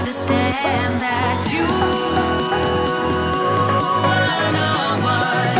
understand that you were no one.